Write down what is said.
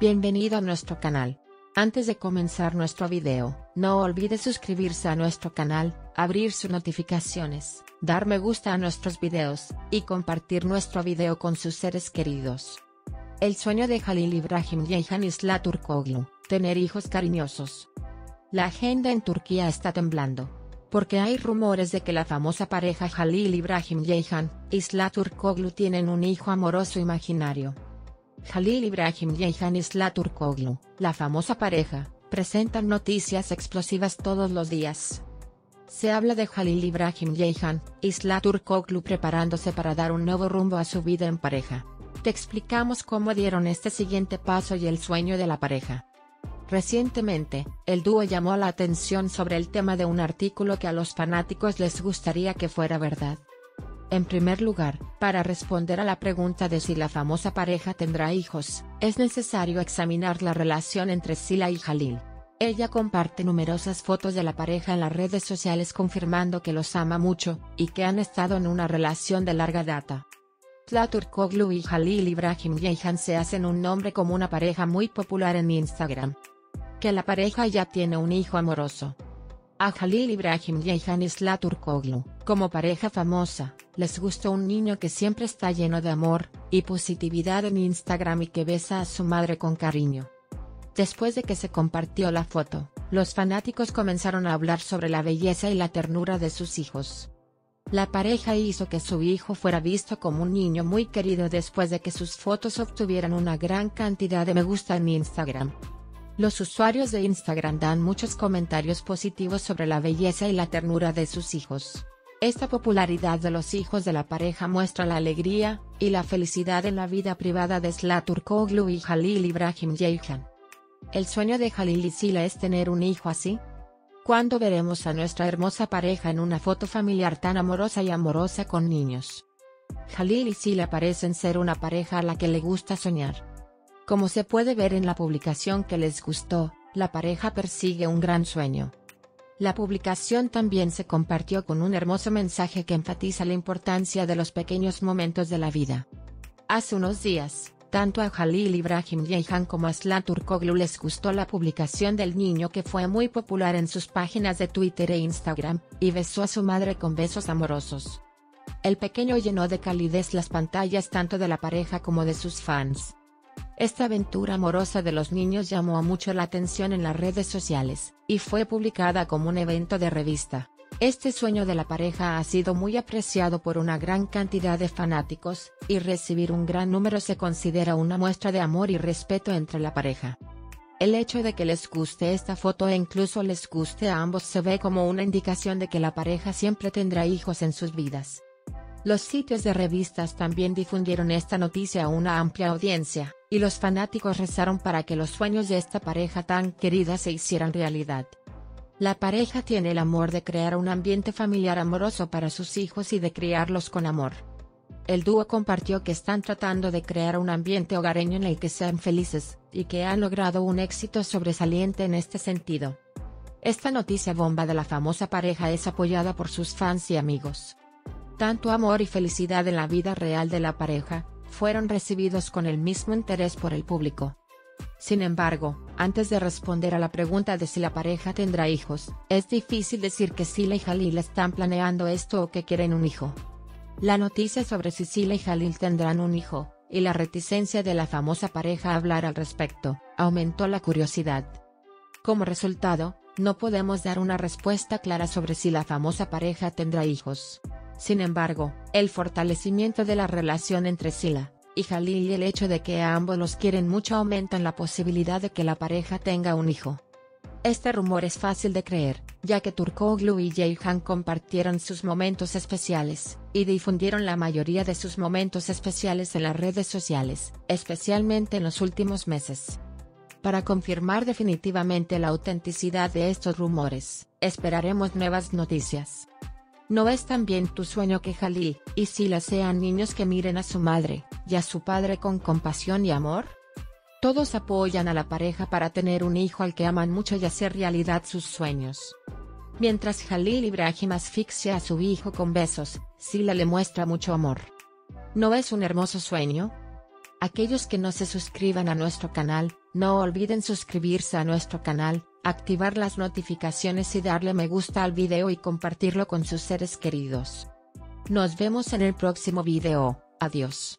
Bienvenido a nuestro canal. Antes de comenzar nuestro video, no olvide suscribirse a nuestro canal, abrir sus notificaciones, dar me gusta a nuestros videos, y compartir nuestro video con sus seres queridos. El sueño de Jalil Ibrahim Ceyhan Isla Turkoglu, tener hijos cariñosos. La agenda en Turquía está temblando. Porque hay rumores de que la famosa pareja Jalil Ibrahim Ceyhan, Isla Turkoglu tienen un hijo amoroso imaginario. Jalil Ibrahim Ceyhan Isla Turkoglu, la famosa pareja, presentan noticias explosivas todos los días. Se habla de Jalil Ibrahim Ceyhan, Isla Turkoglu preparándose para dar un nuevo rumbo a su vida en pareja. Te explicamos cómo dieron este siguiente paso y el sueño de la pareja. Recientemente, el dúo llamó la atención sobre el tema de un artículo que a los fanáticos les gustaría que fuera verdad. En primer lugar, para responder a la pregunta de si la famosa pareja tendrá hijos, es necesario examinar la relación entre Sila y Jalil. Ella comparte numerosas fotos de la pareja en las redes sociales confirmando que los ama mucho, y que han estado en una relación de larga data. Tlaturkoglu y Jalil Ibrahim Ceyhan se hacen un nombre como una pareja muy popular en Instagram. Que la pareja ya tiene un hijo amoroso. A Jalil Ibrahim Ceyhan Isla Turkoglu, como pareja famosa, les gustó un niño que siempre está lleno de amor y positividad en Instagram y que besa a su madre con cariño. Después de que se compartió la foto, los fanáticos comenzaron a hablar sobre la belleza y la ternura de sus hijos. La pareja hizo que su hijo fuera visto como un niño muy querido después de que sus fotos obtuvieran una gran cantidad de me gusta en Instagram. Los usuarios de Instagram dan muchos comentarios positivos sobre la belleza y la ternura de sus hijos. Esta popularidad de los hijos de la pareja muestra la alegría y la felicidad en la vida privada de Slatur Koglu y Jalil Ibrahim Ceyhan. ¿El sueño de Jalil y Sila es tener un hijo así? ¿Cuándo veremos a nuestra hermosa pareja en una foto familiar tan amorosa y amorosa con niños? Jalil y Sila parecen ser una pareja a la que le gusta soñar. Como se puede ver en la publicación que les gustó, la pareja persigue un gran sueño. La publicación también se compartió con un hermoso mensaje que enfatiza la importancia de los pequeños momentos de la vida. Hace unos días, tanto a Jalil Ibrahim Ceyhan como a Aslan Turkoglu les gustó la publicación del niño que fue muy popular en sus páginas de Twitter e Instagram, y besó a su madre con besos amorosos. El pequeño llenó de calidez las pantallas tanto de la pareja como de sus fans. Esta aventura amorosa de los niños llamó mucho la atención en las redes sociales, y fue publicada como un evento de revista. Este sueño de la pareja ha sido muy apreciado por una gran cantidad de fanáticos, y recibir un gran número se considera una muestra de amor y respeto entre la pareja. El hecho de que les guste esta foto e incluso les guste a ambos se ve como una indicación de que la pareja siempre tendrá hijos en sus vidas. Los sitios de revistas también difundieron esta noticia a una amplia audiencia, y los fanáticos rezaron para que los sueños de esta pareja tan querida se hicieran realidad. La pareja tiene el amor de crear un ambiente familiar amoroso para sus hijos y de criarlos con amor. El dúo compartió que están tratando de crear un ambiente hogareño en el que sean felices, y que han logrado un éxito sobresaliente en este sentido. Esta noticia bomba de la famosa pareja es apoyada por sus fans y amigos. Tanto amor y felicidad en la vida real de la pareja, fueron recibidos con el mismo interés por el público. Sin embargo, antes de responder a la pregunta de si la pareja tendrá hijos, es difícil decir que Sila y Jalil están planeando esto o que quieren un hijo. La noticia sobre si Sila y Jalil tendrán un hijo, y la reticencia de la famosa pareja a hablar al respecto, aumentó la curiosidad. Como resultado, no podemos dar una respuesta clara sobre si la famosa pareja tendrá hijos. Sin embargo, el fortalecimiento de la relación entre Sila y Jalil y el hecho de que ambos los quieren mucho aumentan la posibilidad de que la pareja tenga un hijo. Este rumor es fácil de creer, ya que Turkoglu y Ceyhan compartieron sus momentos especiales, y difundieron la mayoría de sus momentos especiales en las redes sociales, especialmente en los últimos meses. Para confirmar definitivamente la autenticidad de estos rumores, esperaremos nuevas noticias. ¿No es también tu sueño que Jalil y Sila sean niños que miren a su madre y a su padre con compasión y amor? Todos apoyan a la pareja para tener un hijo al que aman mucho y hacer realidad sus sueños. Mientras Jalil Ibrahim asfixia a su hijo con besos, Sila le muestra mucho amor. ¿No es un hermoso sueño? Aquellos que no se suscriban a nuestro canal, no olviden suscribirse a nuestro canal, activar las notificaciones y darle me gusta al video y compartirlo con sus seres queridos. Nos vemos en el próximo video, adiós.